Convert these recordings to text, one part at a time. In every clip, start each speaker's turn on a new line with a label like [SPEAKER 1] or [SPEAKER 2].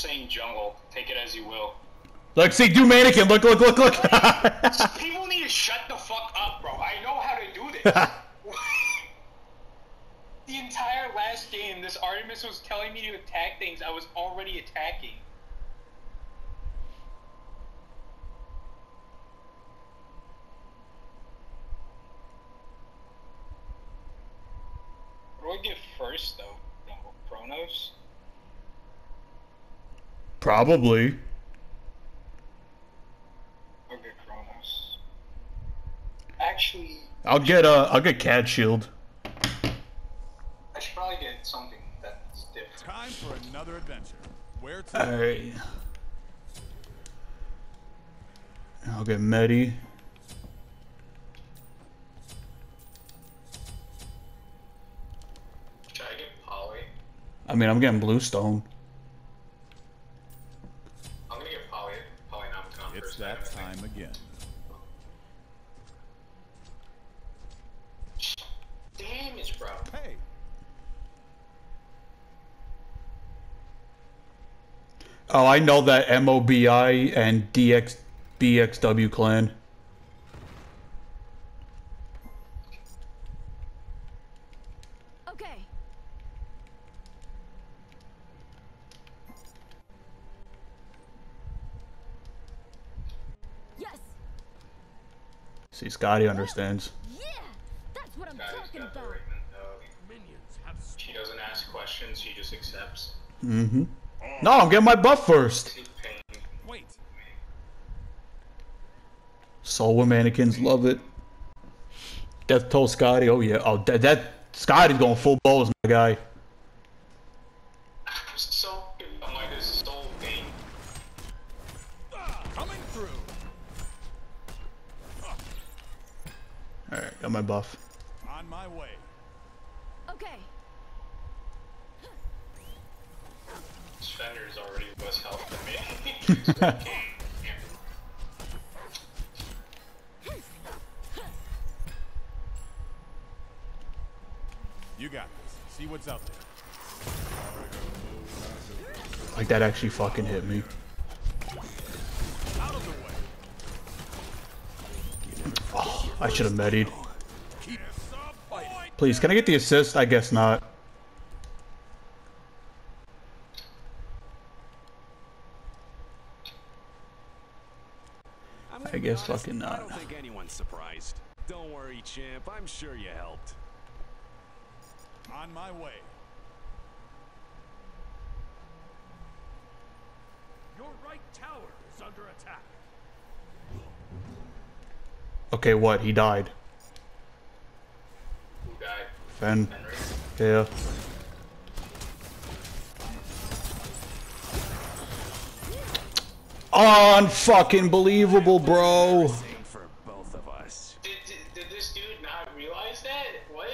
[SPEAKER 1] saying jungle. Take it as you will.
[SPEAKER 2] Look, see, do mannequin. Look, look, look, look.
[SPEAKER 1] People need to shut the fuck up, bro. I know how to do this. the entire last game, this Artemis was telling me to attack things I was already attacking. What do I get first, though? Jungle Chronos?
[SPEAKER 2] Probably.
[SPEAKER 1] I'll get Chronos. Actually,
[SPEAKER 2] I'll get uh, I'll get Cat Shield.
[SPEAKER 1] I should probably get something that's different.
[SPEAKER 3] Time for another adventure. Where to?
[SPEAKER 2] All right. I'll get Medi.
[SPEAKER 1] Should I get Polly?
[SPEAKER 2] I mean, I'm getting Bluestone.
[SPEAKER 1] I'm gonna get Polly. Polynomicon
[SPEAKER 3] It's
[SPEAKER 1] first.
[SPEAKER 3] that
[SPEAKER 1] I think.
[SPEAKER 3] time again.
[SPEAKER 1] Damage, bro.
[SPEAKER 3] Hey,
[SPEAKER 2] Oh, I know that MOBI and DX BXW clan.
[SPEAKER 4] Okay. Yes.
[SPEAKER 2] See, Scotty understands.
[SPEAKER 4] Yeah. That's what I'm
[SPEAKER 1] Guys
[SPEAKER 4] talking
[SPEAKER 1] got the
[SPEAKER 4] about.
[SPEAKER 1] right mentality. She doesn't ask questions. She just accepts.
[SPEAKER 2] Mm-hmm. No, I'm getting my buff first.
[SPEAKER 3] Wait.
[SPEAKER 2] Sol with mannequins, love it. Death Toll Scotty, oh yeah. Oh, that, that Scotty's going full balls, my guy.
[SPEAKER 1] I'm so. I'm like this soul thing.
[SPEAKER 3] Coming through.
[SPEAKER 2] Alright, got my buff.
[SPEAKER 3] On my way.
[SPEAKER 4] Okay.
[SPEAKER 1] Fenrir's already less health than me.
[SPEAKER 3] You got this. See what's out there.
[SPEAKER 2] Like, that actually fucking hit me.
[SPEAKER 3] Out of the way.
[SPEAKER 2] Oh, I should have medied.
[SPEAKER 3] Keep up fighting.
[SPEAKER 2] Please, can I get the assist? I guess not.
[SPEAKER 5] I'm gonna
[SPEAKER 2] I
[SPEAKER 5] be
[SPEAKER 2] guess
[SPEAKER 5] honest,
[SPEAKER 2] fucking
[SPEAKER 5] I don't think anyone's surprised. Don't worry, champ. I'm sure you helped.
[SPEAKER 3] On my way.
[SPEAKER 6] Your right tower is under attack.
[SPEAKER 2] Okay, what? He died.
[SPEAKER 1] Who died?
[SPEAKER 2] Fen.
[SPEAKER 1] Henry?
[SPEAKER 2] Yeah. Unfucking believable, bro.
[SPEAKER 5] Same for both of us.
[SPEAKER 1] Did, did, did this dude not realize that? What?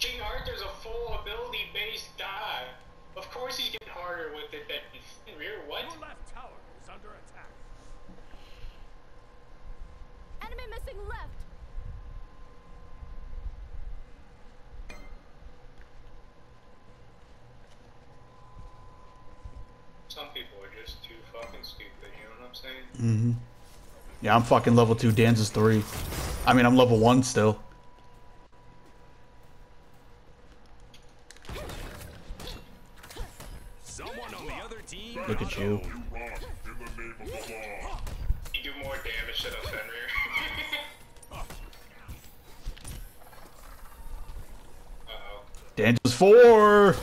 [SPEAKER 1] King Arthur's a full ability based guy. Of course he's getting harder with it than Fenrir. What?
[SPEAKER 6] Your left tower is under attack.
[SPEAKER 4] Enemy missing left.
[SPEAKER 1] Some people are just too fucking stupid, you know what I'm saying?
[SPEAKER 2] Mm-hmm. Yeah, I'm fucking level 2. Dan's is 3. I mean, I'm level 1 still.
[SPEAKER 5] Someone on the other team.
[SPEAKER 2] Look at you.
[SPEAKER 1] You do more damage than a Fenrir. Uh-oh.
[SPEAKER 2] Dan's is 4.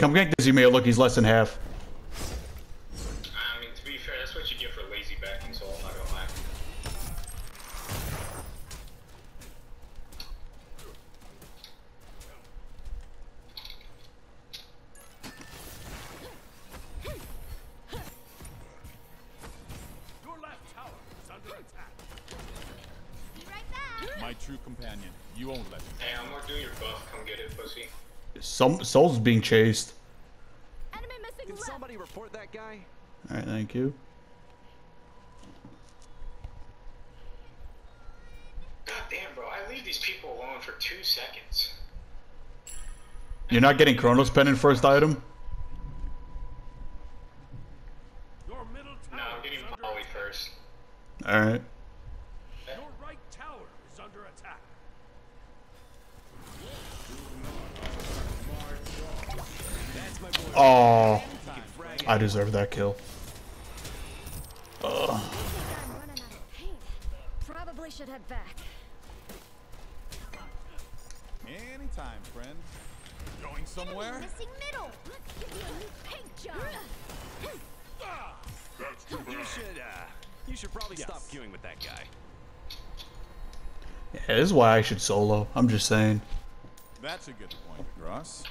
[SPEAKER 1] Come
[SPEAKER 2] get this email. Look, he's less than half.
[SPEAKER 1] I mean, to be fair, that's what you get for lazy backing, so I'm not gonna lie.
[SPEAKER 6] Your left tower is under attack.
[SPEAKER 4] Be right back.
[SPEAKER 3] My true companion. You won't let me.
[SPEAKER 1] Hey, I'm gonna do your buff. Come get it, pussy.
[SPEAKER 2] Some Sol's being chased.
[SPEAKER 4] Enemy missing
[SPEAKER 5] Can
[SPEAKER 4] left.
[SPEAKER 5] somebody report that guy?
[SPEAKER 2] All right, thank you.
[SPEAKER 1] God damn, bro. I leave these people alone for two seconds.
[SPEAKER 2] You're not getting Chronos Pen in first item.
[SPEAKER 6] Your middle
[SPEAKER 1] No, I'm getting
[SPEAKER 6] is
[SPEAKER 1] Polly first.
[SPEAKER 2] All Oh, I deserve that kill.
[SPEAKER 4] I'm running out of paint. Probably should head back.
[SPEAKER 3] Anytime, friend. Going somewhere?
[SPEAKER 4] Missing middle. Let's give you a new paint job.
[SPEAKER 5] You should, uh, you should probably stop queuing with that guy.
[SPEAKER 2] Yeah, this is why I should solo. I'm just saying.
[SPEAKER 3] That's a good point, Gross.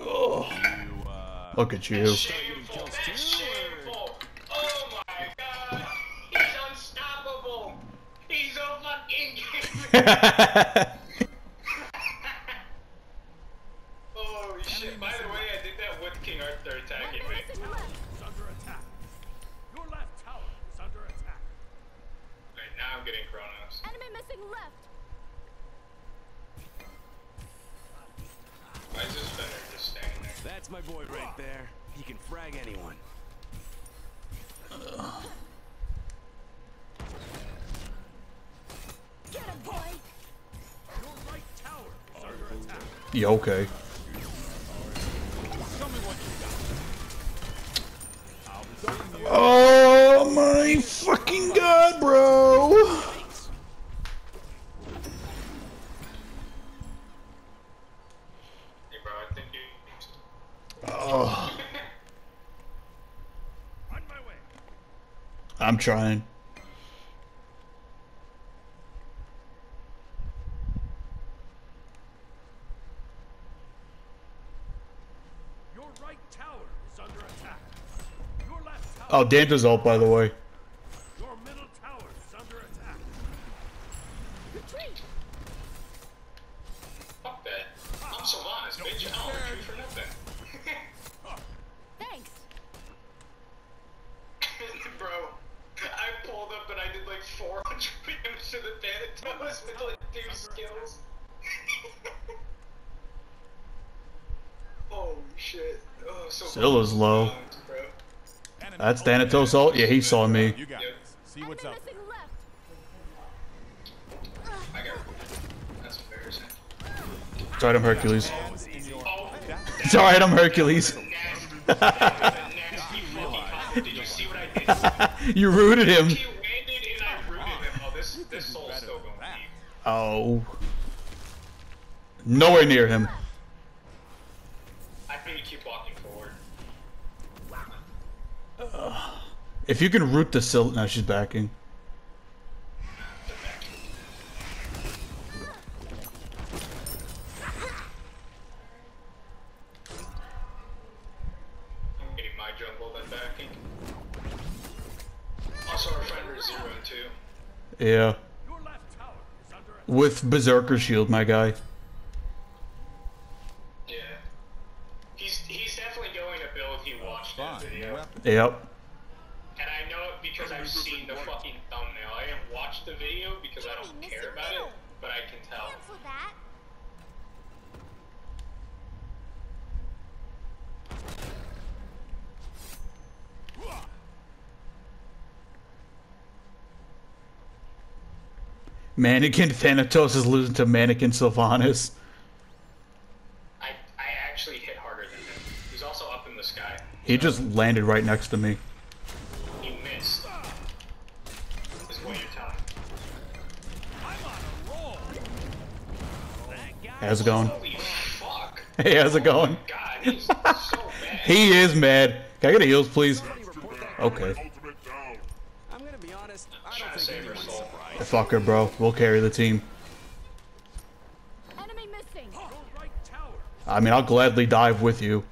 [SPEAKER 3] You, uh,
[SPEAKER 2] Look at you.
[SPEAKER 1] Shameful. Shameful. Oh my god. He's unstoppable. He's so fucking Holy shit. By the way, I did that with King Arthur attacking
[SPEAKER 4] Enemy
[SPEAKER 1] me.
[SPEAKER 4] missing left.
[SPEAKER 6] Is under attack. Your left tower is under attack.
[SPEAKER 1] Right, now I'm getting Chronos.
[SPEAKER 4] Enemy missing left.
[SPEAKER 1] Why is this Fenrir just standing there?
[SPEAKER 5] That's my boy right there. He can frag anyone.
[SPEAKER 4] Get him, boy.
[SPEAKER 6] Your right tower is under attack.
[SPEAKER 2] Yeah, okay.
[SPEAKER 3] Show me what you got. I'll be seeing you.
[SPEAKER 2] Oh my fucking god, bro!
[SPEAKER 1] Hey, bro, I think you.
[SPEAKER 2] Oh,
[SPEAKER 6] On my way.
[SPEAKER 2] I'm trying.
[SPEAKER 6] Your right tower is under attack. Your left tower.
[SPEAKER 2] Oh, Danta's ult, by the way.
[SPEAKER 6] Your middle tower is under attack.
[SPEAKER 4] Retreat.
[SPEAKER 1] Fuck that. I'm Sylvanus, bitch. I don't hurt for nothing.
[SPEAKER 4] Thanks.
[SPEAKER 1] Bro, I pulled up and I did like 400 damage to the Thanatos with like two skills. Holy shit. Oh, so
[SPEAKER 2] Scylla's low.
[SPEAKER 1] Bro.
[SPEAKER 2] That's
[SPEAKER 3] over
[SPEAKER 2] Thanatos
[SPEAKER 3] there.
[SPEAKER 2] ult? Yeah, he saw me.
[SPEAKER 3] You got
[SPEAKER 1] Yep.
[SPEAKER 3] See what's out there.
[SPEAKER 4] left.
[SPEAKER 1] I got That's embarrassing.
[SPEAKER 2] It's alright, I'm Hercules.
[SPEAKER 1] Oh,
[SPEAKER 2] It's alright, I'm Hercules.
[SPEAKER 1] you
[SPEAKER 2] rooted
[SPEAKER 1] was Oh, this, this
[SPEAKER 3] better than that.
[SPEAKER 2] Oh. Nowhere near him.
[SPEAKER 1] I think you keep walking forward.
[SPEAKER 2] If you can root the silt, now she's backing.
[SPEAKER 1] I'm getting my jungle then backing. Also, our friend is 0 and 2.
[SPEAKER 2] Yeah.
[SPEAKER 6] Your left tower is under attack.
[SPEAKER 2] With Berserker Shield, my guy.
[SPEAKER 1] Yeah. He's he's definitely going to build he watched that
[SPEAKER 3] Fine.
[SPEAKER 1] video.
[SPEAKER 3] Weapon.
[SPEAKER 2] Yep.
[SPEAKER 1] And I know it because I've seen the fucking thumbnail. I didn't watch the video because I don't care about it, but I can tell.
[SPEAKER 4] Cancel that.
[SPEAKER 2] Mannequin Thanatos is losing to Mannequin Sylvanus.
[SPEAKER 1] I I actually hit harder than him. He's also up in the sky.
[SPEAKER 2] He just landed right next to me.
[SPEAKER 1] He missed. Is what you're telling.
[SPEAKER 6] I'm on a roll.
[SPEAKER 2] How's it going? Hey, how's it going?
[SPEAKER 1] God, he's so.
[SPEAKER 2] He is mad. Can I get a heals, please?
[SPEAKER 5] Somebody report that guy.
[SPEAKER 2] Okay. fucker, bro. We'll carry the team. I mean, I'll gladly dive with you.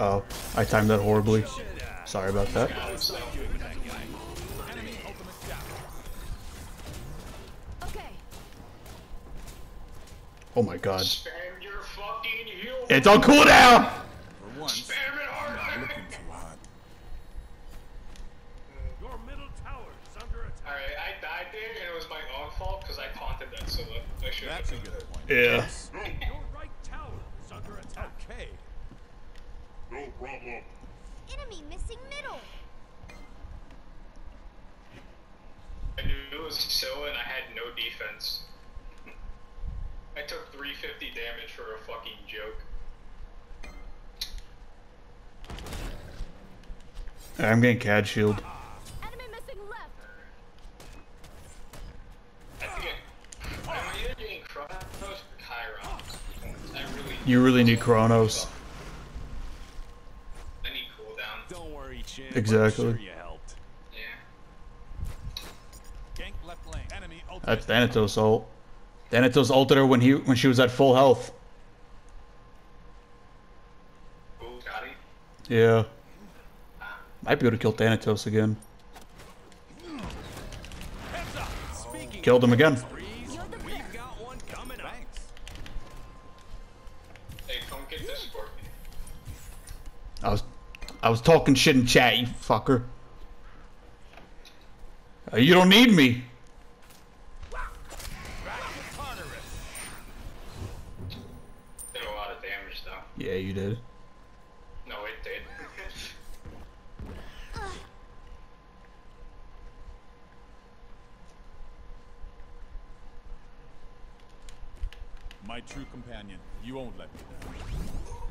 [SPEAKER 2] Oh, I timed that horribly. Sorry about that. Oh my god. It's on cooldown!
[SPEAKER 3] That's a good
[SPEAKER 1] that.
[SPEAKER 3] point.
[SPEAKER 2] Yeah.
[SPEAKER 6] Your right tower is under attack.
[SPEAKER 3] Okay. No problem.
[SPEAKER 4] Enemy missing middle.
[SPEAKER 1] I knew it was Scylla and I had no defense. I took 350 damage for a fucking joke.
[SPEAKER 2] I'm getting CAD shield.
[SPEAKER 3] Gank left lane. Enemy ultimate.
[SPEAKER 2] That's Thanatos ult. Thanatos ulted her when he when she was at full health.
[SPEAKER 1] Ooh, got him.
[SPEAKER 2] Yeah. Ah. Might be able to kill Thanatos again.
[SPEAKER 5] Heads up. Speaking
[SPEAKER 2] Killed him again. I was I was talking shit in chat, you fucker. Uh, you don't need me.
[SPEAKER 1] Did a lot of damage though.
[SPEAKER 2] Yeah, you did.
[SPEAKER 1] No, it did.
[SPEAKER 3] My true companion. You won't let me down.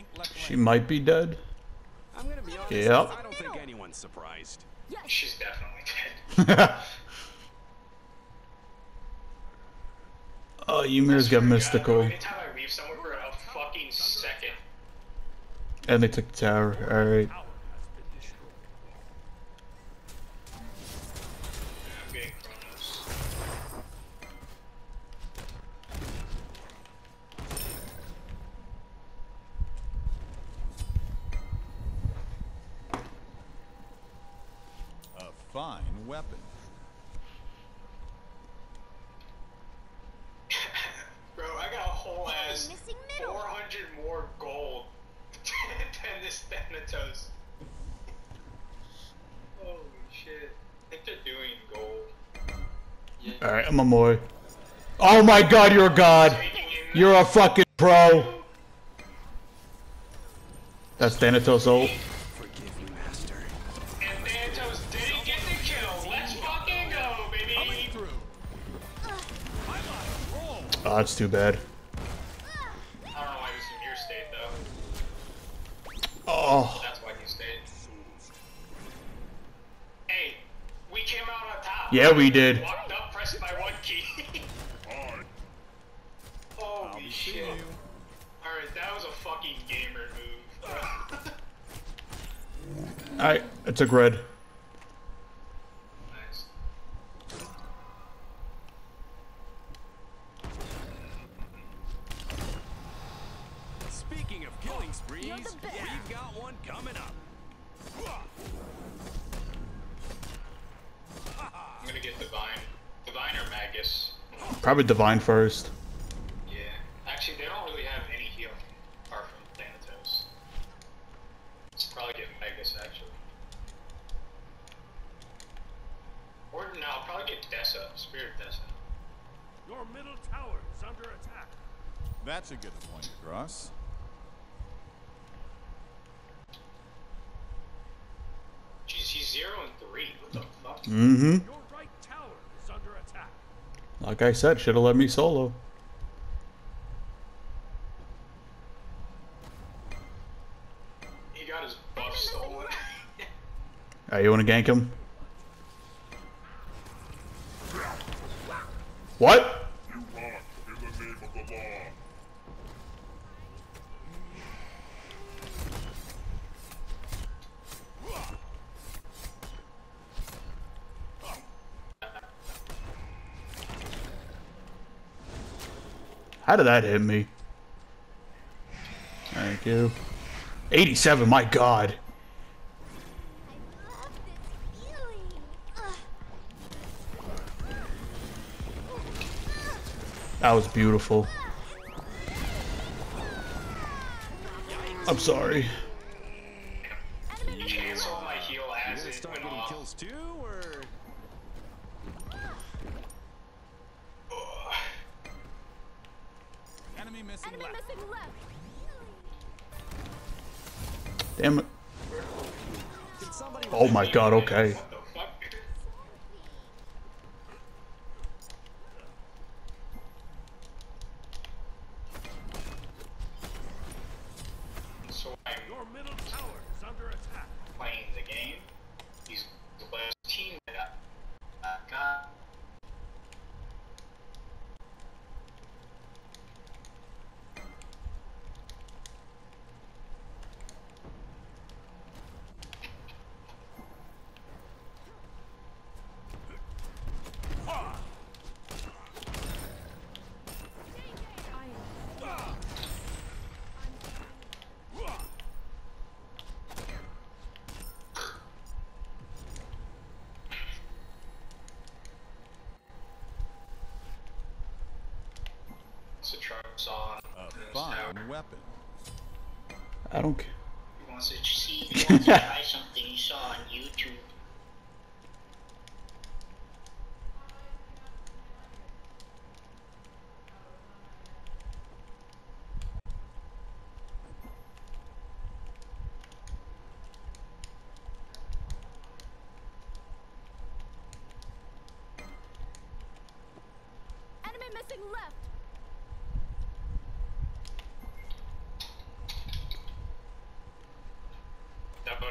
[SPEAKER 3] Gank left
[SPEAKER 2] She
[SPEAKER 3] lane.
[SPEAKER 2] might be dead.
[SPEAKER 5] I'm gonna be honest.
[SPEAKER 2] Yep.
[SPEAKER 5] I don't think anyone's surprised.
[SPEAKER 4] Yes.
[SPEAKER 1] She's definitely dead.
[SPEAKER 2] oh, Ymir's got
[SPEAKER 1] God,
[SPEAKER 2] mystical.
[SPEAKER 1] Anytime I leave somewhere for a fucking second,
[SPEAKER 2] And they took the tower. Alright.
[SPEAKER 6] Tower has been destroyed.
[SPEAKER 1] I'm getting Chronos.
[SPEAKER 3] A fine weapon.
[SPEAKER 1] Bro, I got a whole ass 400 more gold than this Thanatos. Holy shit. I think they're doing gold. Yeah.
[SPEAKER 2] Alright, I'm a boy. Oh my god, you're a god. You're a fucking pro. That's Thanatos ult. Oh, that's too bad.
[SPEAKER 1] I don't know why this in your state, though.
[SPEAKER 2] Oh.
[SPEAKER 1] That's why you stayed. Hey, we came out on top.
[SPEAKER 2] Yeah, we did.
[SPEAKER 1] Walked up, pressed my one key.
[SPEAKER 3] I'll
[SPEAKER 1] shit. Alright, that was a fucking gamer move.
[SPEAKER 2] Alright, I took red. Probably Divine first.
[SPEAKER 1] Yeah. Actually, they don't really have any healing apart from Thanatos. Let's probably get Magus, actually. Or no, I'll probably get Dessa. Spirit Dessa.
[SPEAKER 6] Your middle tower is under attack.
[SPEAKER 3] That's a good point, Cross.
[SPEAKER 1] Jeez, he's 0 and 3. What the fuck?
[SPEAKER 2] Mm-hmm. Like I said, should have let me solo.
[SPEAKER 1] He got his buff stolen.
[SPEAKER 2] Alright, you wanna gank him? What? How did that hit me? Thank you. 87, my god.
[SPEAKER 4] I love this feeling. Ugh.
[SPEAKER 2] That was beautiful. I'm sorry.
[SPEAKER 4] Enemy
[SPEAKER 1] Cancel my heal
[SPEAKER 5] You
[SPEAKER 1] as
[SPEAKER 5] gonna
[SPEAKER 1] it
[SPEAKER 5] start
[SPEAKER 1] went
[SPEAKER 5] getting
[SPEAKER 1] off.
[SPEAKER 5] kills too, or
[SPEAKER 3] Enemy missing
[SPEAKER 4] enemy
[SPEAKER 3] left.
[SPEAKER 4] missing left.
[SPEAKER 2] Damn it. Oh my god, okay.
[SPEAKER 1] What the fuck? So I'm
[SPEAKER 6] Your middle tower is under attack.
[SPEAKER 1] playing the game. He's the last team that I I got. So Trump's on.
[SPEAKER 3] A
[SPEAKER 1] this
[SPEAKER 3] fine weapon.
[SPEAKER 2] I don't care.
[SPEAKER 1] He wants to see. He wants to try something he saw on YouTube.
[SPEAKER 4] Enemy missing left.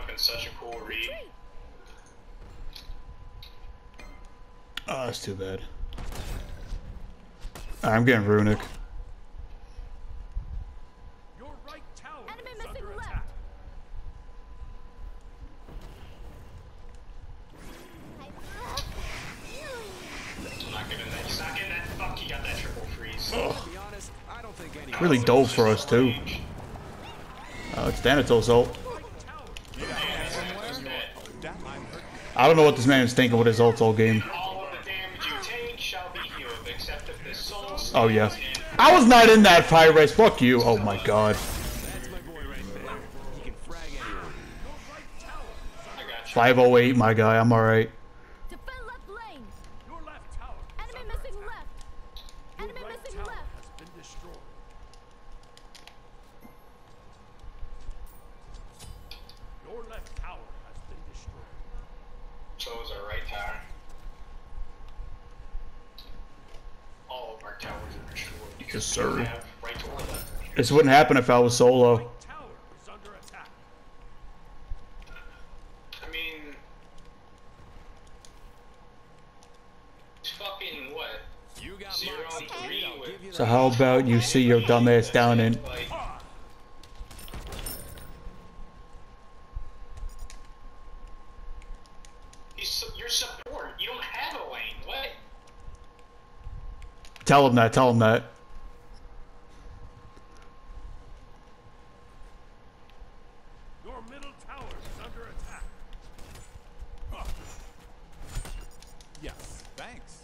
[SPEAKER 1] That would have been such a cool read.
[SPEAKER 2] Oh, that's too bad. I'm getting runic.
[SPEAKER 6] Your right tower
[SPEAKER 4] Enemy
[SPEAKER 6] is
[SPEAKER 4] missing
[SPEAKER 6] under
[SPEAKER 4] left.
[SPEAKER 6] attack.
[SPEAKER 4] I love this feeling.
[SPEAKER 1] I'm not getting that. He's not getting that. Fuck, he got that triple freeze.
[SPEAKER 5] To be honest, I don't think any.
[SPEAKER 2] Really dull for us, too. Oh, it's Thanatos ult. I don't know what this man is thinking with his ult all game.
[SPEAKER 1] All
[SPEAKER 2] Oh, yeah. I was not in that fire race. Fuck you. Oh my god.
[SPEAKER 5] Five oh eight, my guy. I'm can frag anyone.
[SPEAKER 1] I got you.
[SPEAKER 2] 508, my guy. I'm alright.
[SPEAKER 4] Defend left lane.
[SPEAKER 6] Your left tower is
[SPEAKER 4] Enemy
[SPEAKER 6] under
[SPEAKER 4] missing
[SPEAKER 6] attack.
[SPEAKER 4] left.
[SPEAKER 6] Your
[SPEAKER 4] Enemy
[SPEAKER 6] right
[SPEAKER 4] missing
[SPEAKER 6] tower
[SPEAKER 4] left.
[SPEAKER 6] has been destroyed. Your left tower has been destroyed.
[SPEAKER 1] So is our right tower. All of our towers are destroyed because
[SPEAKER 2] Yes,
[SPEAKER 1] we don't
[SPEAKER 2] sir.
[SPEAKER 1] have right to or left.
[SPEAKER 2] This wouldn't happen if I was solo.
[SPEAKER 6] Right tower is under attack.
[SPEAKER 1] I mean, fucking what?
[SPEAKER 5] You got
[SPEAKER 1] Zero
[SPEAKER 5] Moxie.
[SPEAKER 1] and three
[SPEAKER 5] I'll
[SPEAKER 1] with-
[SPEAKER 5] give you
[SPEAKER 2] So how about you see your dumbass down in...
[SPEAKER 1] Like, he's support. You don't have a lane. What?
[SPEAKER 2] Tell him that. Tell him that.
[SPEAKER 6] Your middle tower is under attack.
[SPEAKER 3] Yes, thanks.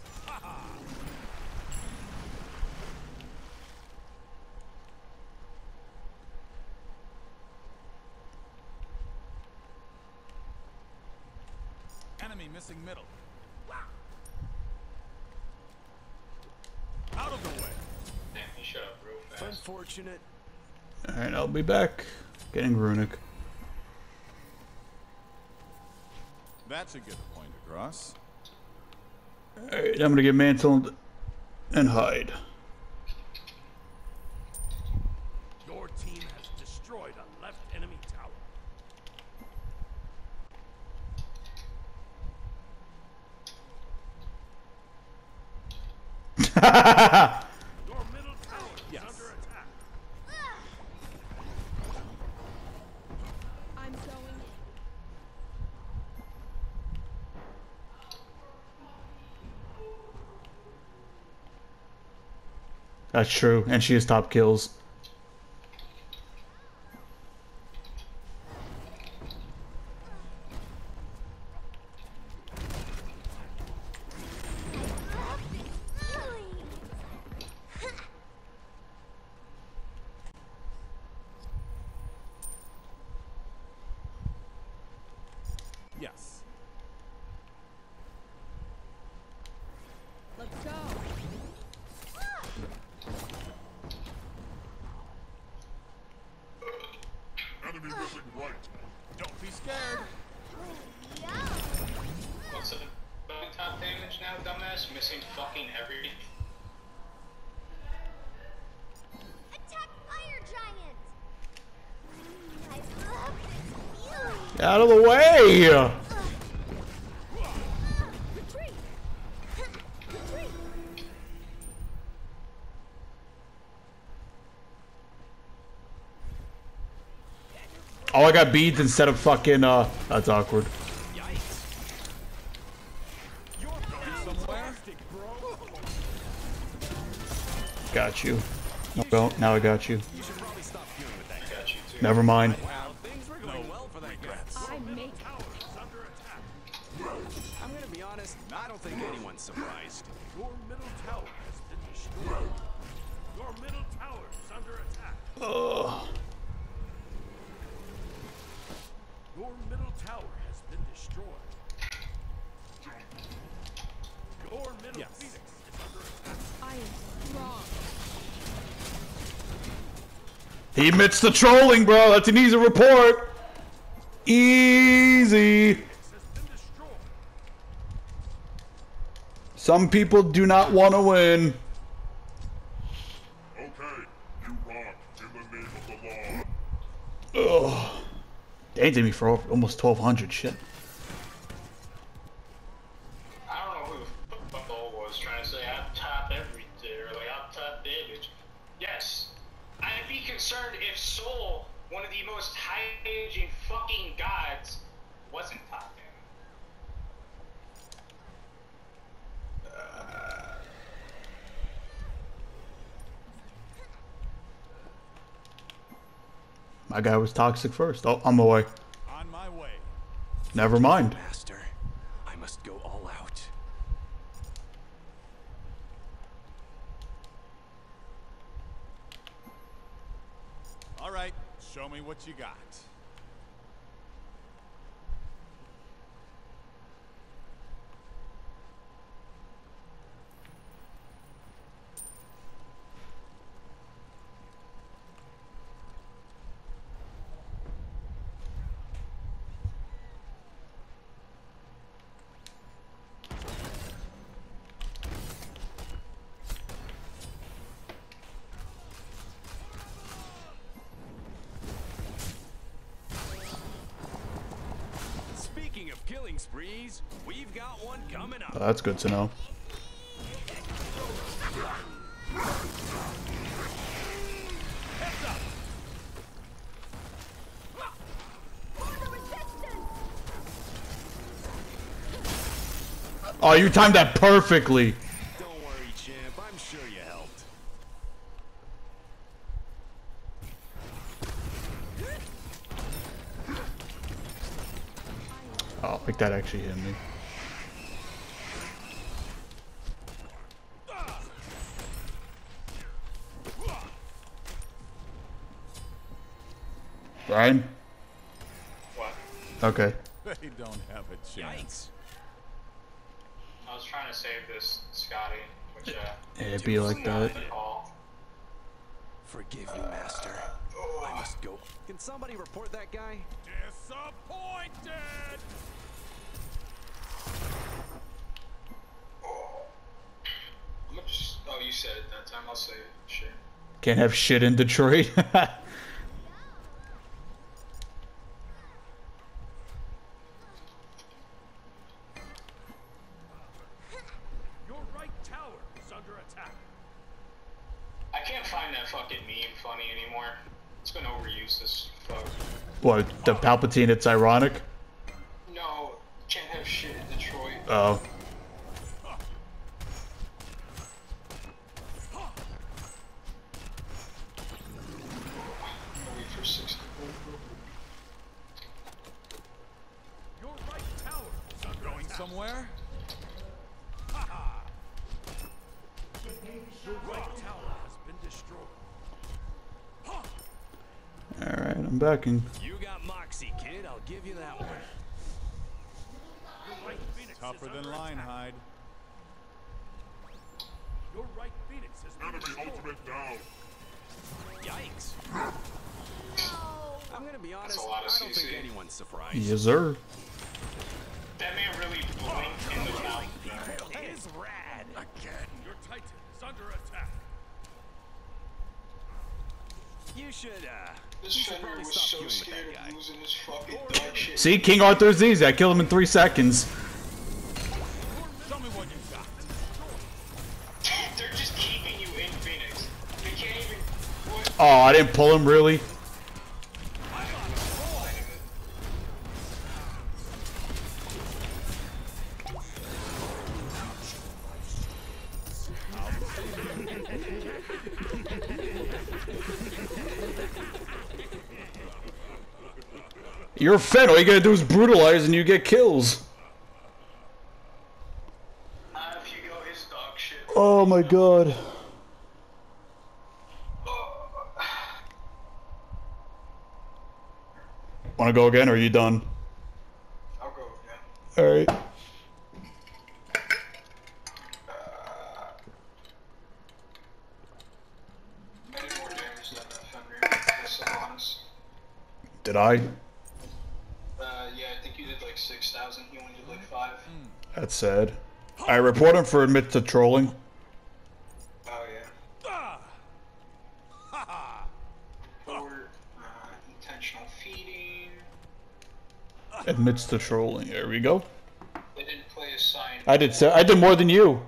[SPEAKER 3] Enemy missing middle. Out of the way.
[SPEAKER 1] Damn, he shut up real fast.
[SPEAKER 5] Unfortunate.
[SPEAKER 2] Alright, I'll be back. Getting runic.
[SPEAKER 3] That should get the point across.
[SPEAKER 2] Alright, I'm gonna get mantled and hide. That's true, and she has top kills. Out of the way! Oh, I got beads instead of fucking, uh, that's awkward. Got you. No, don't. Now I got you.
[SPEAKER 5] You should honest, I don't think anyone's surprised.
[SPEAKER 6] Your middle tower has been destroyed. Your middle tower is under attack. Your middle tower has been destroyed. Your middle
[SPEAKER 3] Yes.
[SPEAKER 6] phoenix is under attack.
[SPEAKER 4] I am strong.
[SPEAKER 2] He admits the trolling, bro. That's an easy report. Easy.
[SPEAKER 6] Has been destroyed.
[SPEAKER 2] Some people do not want to win.
[SPEAKER 3] Okay, you rock in the name of the law.
[SPEAKER 2] Ugh. They did me for almost 1200 shit.
[SPEAKER 1] I don't know who the fuck Bull was trying to say I top everything or like I top damage. Yes, I'd be concerned if Sol, one of the most high-aging fucking gods, wasn't top damage.
[SPEAKER 2] My guy was toxic first. Oh, I'm away.
[SPEAKER 3] On my way.
[SPEAKER 2] Never mind.
[SPEAKER 5] Master, I must go all out.
[SPEAKER 3] All right, show me what you got.
[SPEAKER 5] Speaking of killing sprees, we've got one coming up.
[SPEAKER 2] Oh, that's good to know. Oh, you timed that perfectly. Actually hit me. Ryan?
[SPEAKER 1] What?
[SPEAKER 2] Okay.
[SPEAKER 3] They don't have a chance.
[SPEAKER 1] I was trying to save this Scotty, which uh,
[SPEAKER 2] It'd be like that.
[SPEAKER 5] Forgive me, Master. I must go. Can somebody report that guy?
[SPEAKER 3] Disappointed!
[SPEAKER 1] I'm gonna just, oh, you said it that time. I'll say it. Sure.
[SPEAKER 2] Can't have shit in Detroit.
[SPEAKER 6] Your right tower is under attack.
[SPEAKER 1] I can't find that fucking meme funny anymore. It's been overused this fuck.
[SPEAKER 2] what, the Palpatine, it's ironic?
[SPEAKER 1] No, can't have shit in Detroit.
[SPEAKER 2] Oh. I'm backing.
[SPEAKER 5] You got moxie, kid. I'll give you that one.
[SPEAKER 6] Your right phoenix
[SPEAKER 7] Tougher
[SPEAKER 6] is
[SPEAKER 7] than
[SPEAKER 6] under attack.
[SPEAKER 7] Lionhide.
[SPEAKER 6] Your right phoenix has been
[SPEAKER 3] Enemy ultimate down.
[SPEAKER 5] Yikes. I'm gonna be honest.
[SPEAKER 1] a lot of
[SPEAKER 5] I don't think anyone's surprised.
[SPEAKER 2] Yes, sir.
[SPEAKER 1] That man really blinked
[SPEAKER 5] You should, uh.
[SPEAKER 1] This
[SPEAKER 5] you
[SPEAKER 1] Fenrir was so scared of losing his fucking dog shit.
[SPEAKER 2] See, King Arthur's easy. I killed him in three seconds.
[SPEAKER 7] Show me what you got.
[SPEAKER 1] They're just keeping you in Phoenix. They can't even put
[SPEAKER 2] Oh, I didn't pull him, really? You're Finn, all you gotta do is brutalize and you get kills.
[SPEAKER 1] if you go his dog shit.
[SPEAKER 2] Oh my god. Wanna go again or are you done?
[SPEAKER 1] I'll go again.
[SPEAKER 2] Alright.
[SPEAKER 1] Did more
[SPEAKER 2] That's sad. I report him for admit to trolling.
[SPEAKER 1] Oh, yeah. Or uh, intentional feeding.
[SPEAKER 2] Admits to trolling. There we go.
[SPEAKER 1] They didn't play a sign.
[SPEAKER 2] I did. Se- I did more than you.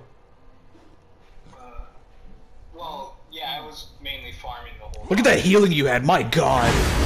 [SPEAKER 1] Uh, well, yeah, I was mainly farming the whole
[SPEAKER 2] Look at that healing you had. My god.